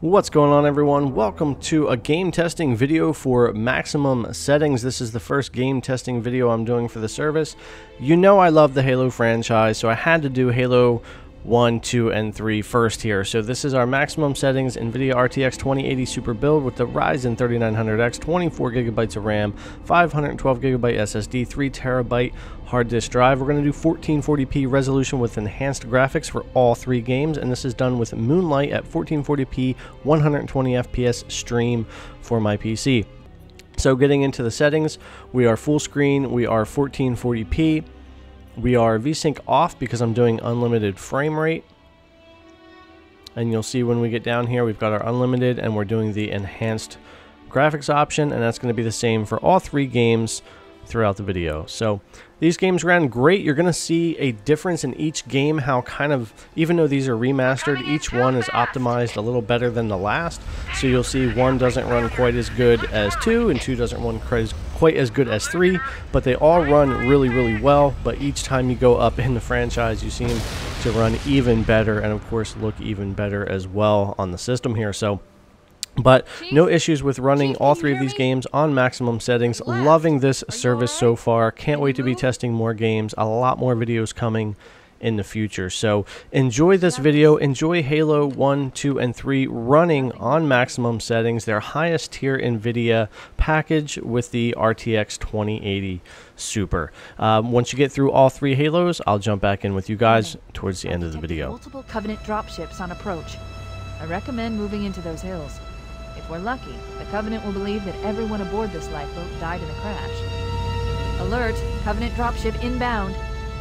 What's going on everyone? Welcome to a game testing video for Maximum Settings. This is the first game testing video I'm doing for the service. You know I love the Halo franchise, so I had to do Halo 1, 2, and 3 first here. So this is our maximum settings NVIDIA RTX 2080 Super build with the Ryzen 3900X, 24 gigabytes of RAM, 512 gigabyte SSD, 3 terabyte hard disk drive. We're going to do 1440p resolution with enhanced graphics for all three games, and this is done with Moonlight at 1440p 120 FPS stream for my PC. So getting into the settings, we are full screen, we are 1440p, we are VSync off because I'm doing unlimited frame rate. And you'll see when we get down here, we've got our unlimited and we're doing the enhanced graphics option. And that's going to be the same for all three games throughout the video. So these games ran great. You're going to see a difference in each game, how kind of, even though these are remastered, each one is optimized a little better than the last. So you'll see one doesn't run quite as good as two, and two doesn't run quite as, good as three, but they all run really, really well. But each time you go up in the franchise, you seem to run even better, and of course look even better as well on the system here. So but no issues with running all three of these games on maximum settings. Loving this service so far. Can't wait to be testing more games. A lot more videos coming in the future. So enjoy this video. Enjoy Halo 1, 2, and 3 running on maximum settings. Their highest tier NVIDIA package with the RTX 2080 Super. Um, once you get through all three Halos, I'll jump back in with you guys towards the end of the video. Multiple Covenant dropships on approach. I recommend moving into those hills. If we're lucky, the Covenant will believe that everyone aboard this lifeboat died in a crash. Alert! Covenant dropship inbound.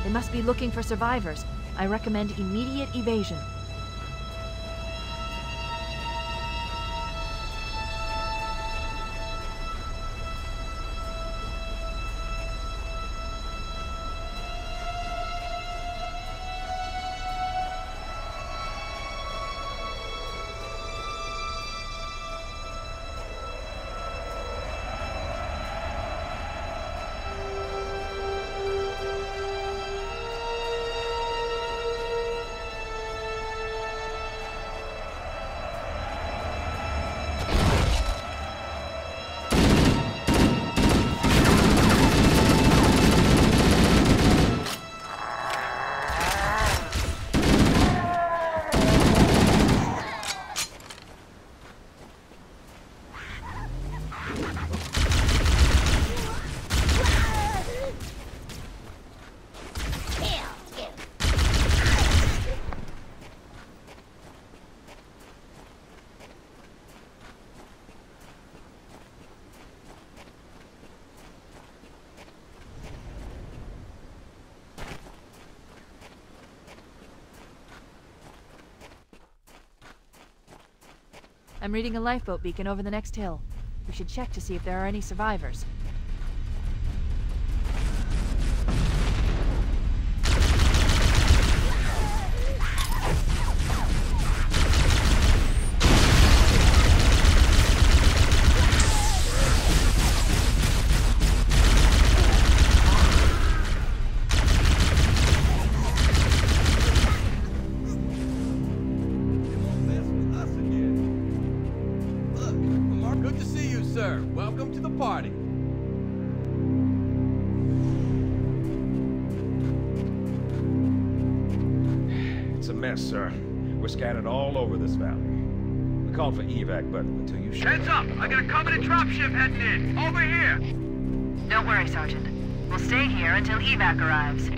They must be looking for survivors. I recommend immediate evasion. I'm reading a lifeboat beacon over the next hill. We should check to see if there are any survivors. Mess, sir. We're scattered all over this valley. We called for evac, but until you show Heads up! I got a Covenant dropship heading in! Over here! Don't worry, Sergeant. We'll stay here until evac arrives.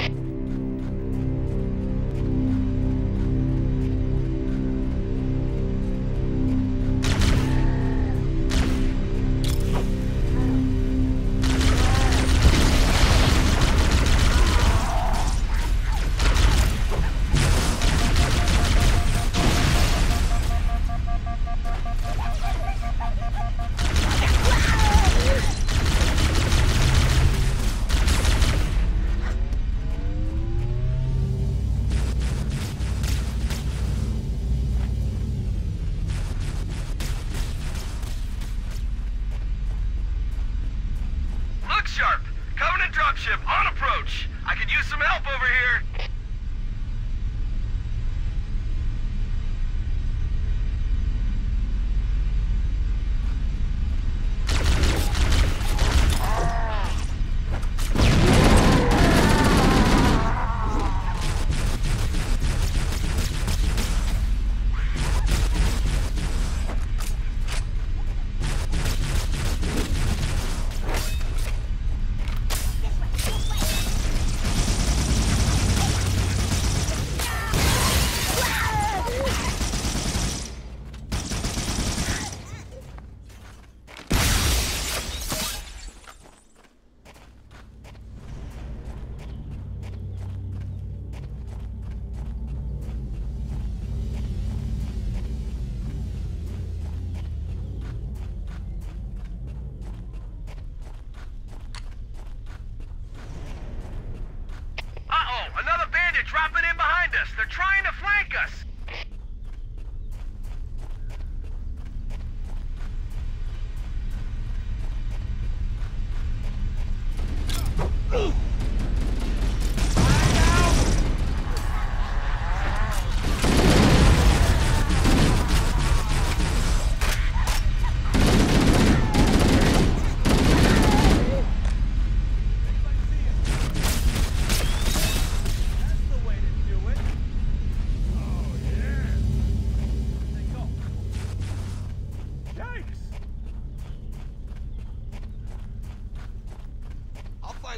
Another bandit dropping in behind us. They're trying to flank us.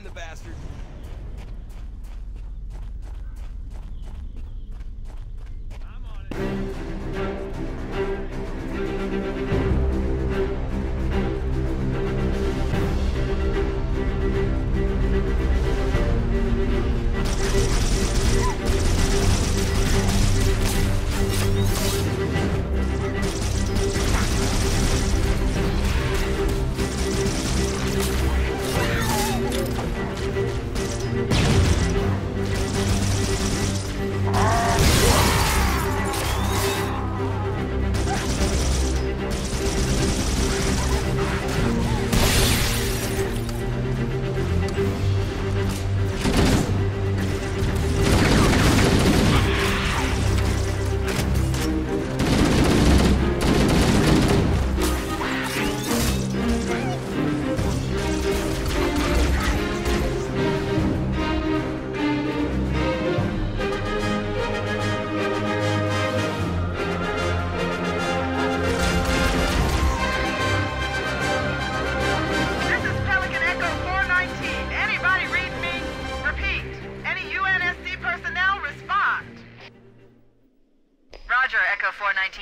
Find the bastard.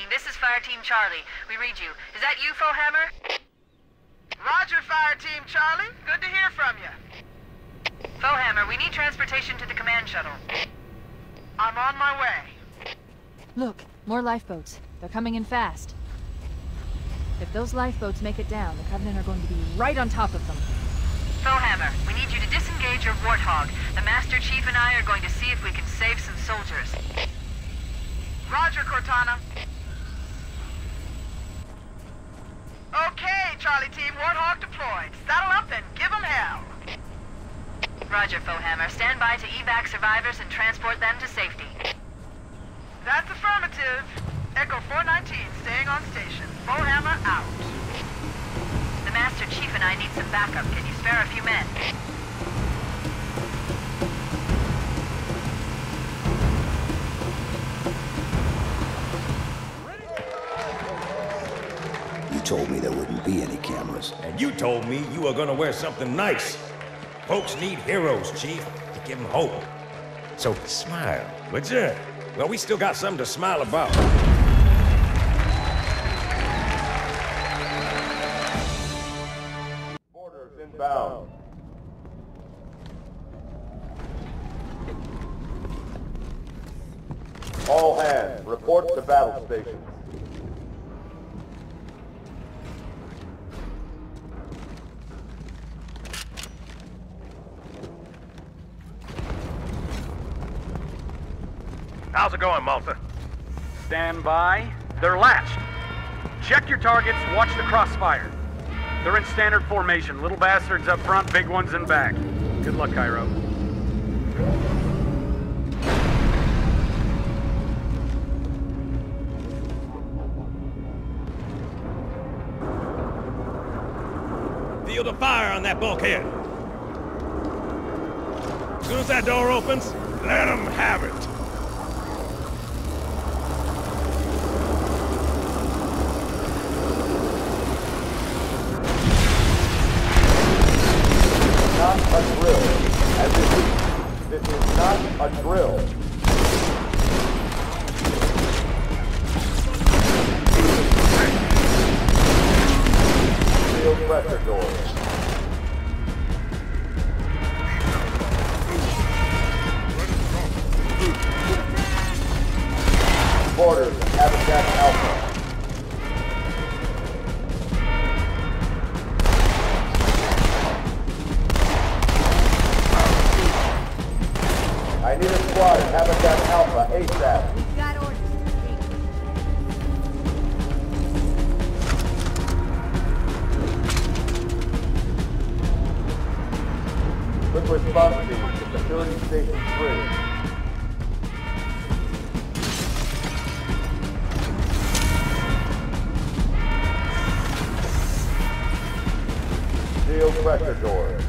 This is Fire Team Charlie. We read you. Is that you, Hammer? Roger, Fire Team Charlie. Good to hear from you. Hammer, we need transportation to the command shuttle. I'm on my way. Look, more lifeboats. They're coming in fast. If those lifeboats make it down, the Covenant are going to be right on top of them. Hammer, we need you to disengage your Warthog. The Master Chief and I are going to see if we can save some soldiers. Roger, Cortana. Charlie Team, Warthog deployed. Saddle up and give 'em hell. Roger, Hammer. Stand by to evac survivors and transport them to safety. That's affirmative. Echo 419 staying on station. Foehammer out. The Master Chief and I need some backup. Can you spare a few men? Be any cameras. And you told me you were gonna wear something nice. Folks need heroes, Chief, to give them hope. So smile, would you? Well, we still got something to smile about. Your targets, watch the crossfire. They're in standard formation. Little bastards up front, big ones in back. Good luck, Cairo. Field of fire on that bulkhead. As soon as that door opens, let them have it. Not a drill. As it is, this is not a drill. Field doors. Security Station 3. Steel pressure doors.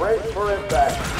Brace for impact.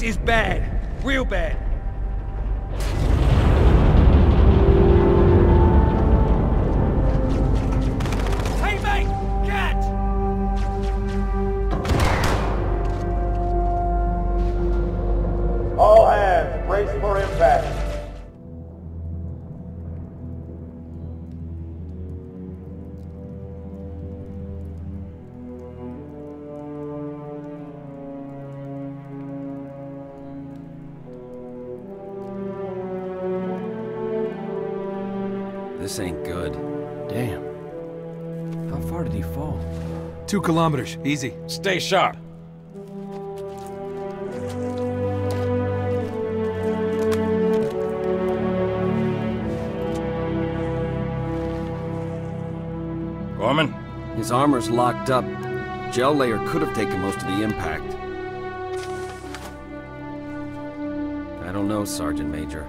This is bad. Real bad. Two kilometers. Easy. Stay sharp. Gorman? His armor's locked up. Gel layer could have taken most of the impact. I don't know, Sergeant Major.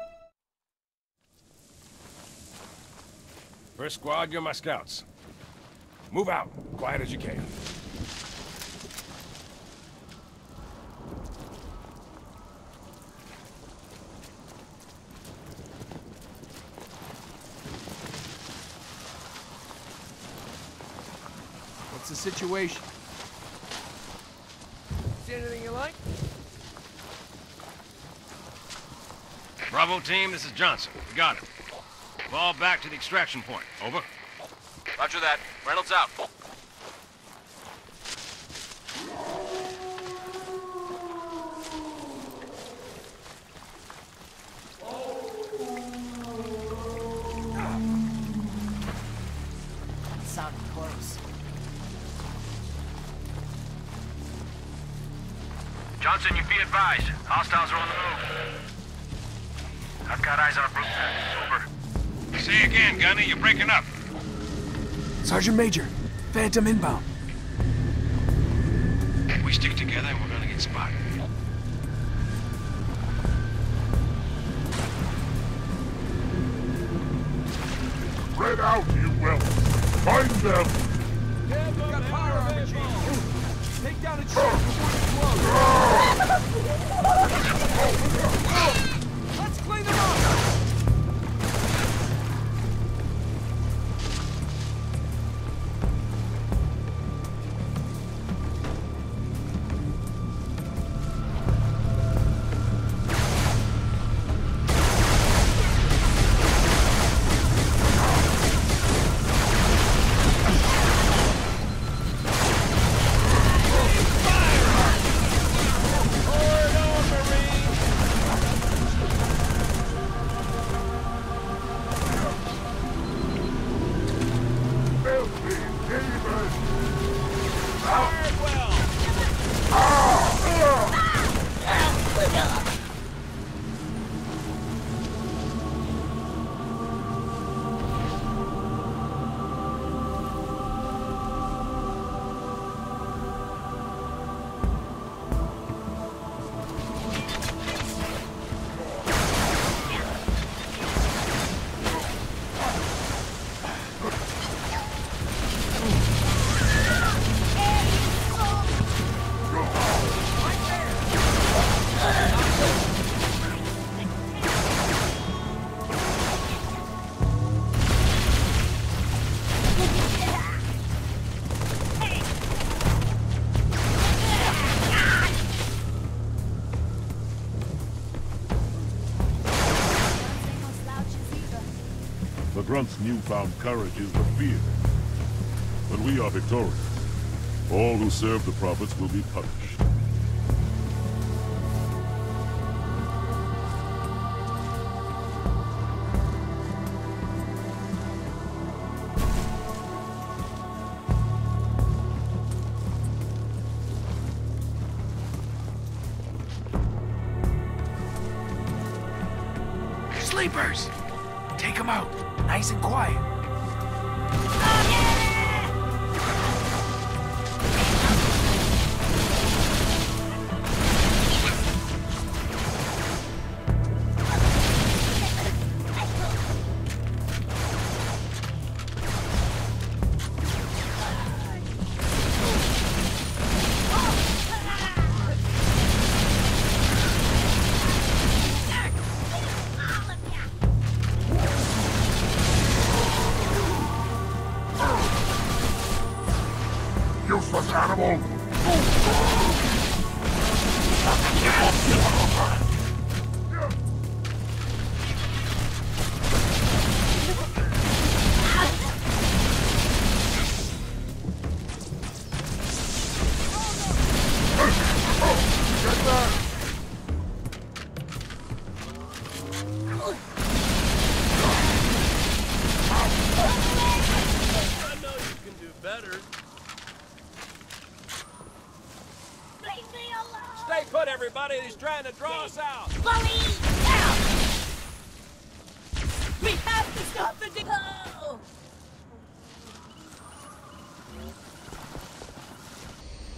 First squad, you're my scouts. Move out, quiet as you can. What's the situation? See anything you like? Bravo team, this is Johnson. We got it. Fall back to the extraction point. Over. Roger that. Reynolds out. Sounded close. Johnson, you be advised. Hostiles are on the move. I've got eyes on a brute pack. Over. Say again, Gunny. You're breaking up. Sergeant Major, Phantom inbound. We stick together and we're gonna get spotted. Spread out, you will. Find them. Yeah, we got power RPG. Take down a truck before Let's Grunt's newfound courage is the fear. But we are victorious. All who serve the prophets will be punished. Nice and quiet.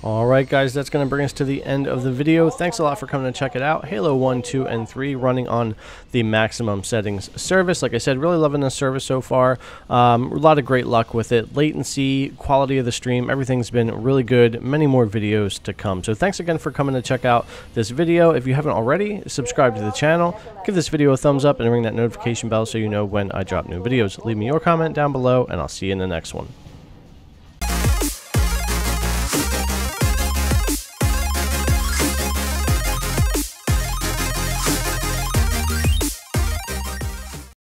Alright guys, that's going to bring us to the end of the video. Thanks a lot for coming to check it out. Halo 1, 2, and 3 running on the maximum settings service. Like I said, really loving this service so far. Um, a lot of great luck with it. Latency, quality of the stream, everything's been really good. Many more videos to come. So thanks again for coming to check out this video. If you haven't already, subscribe to the channel. Give this video a thumbs up and ring that notification bell so you know when I drop new videos. Leave me your comment down below and I'll see you in the next one.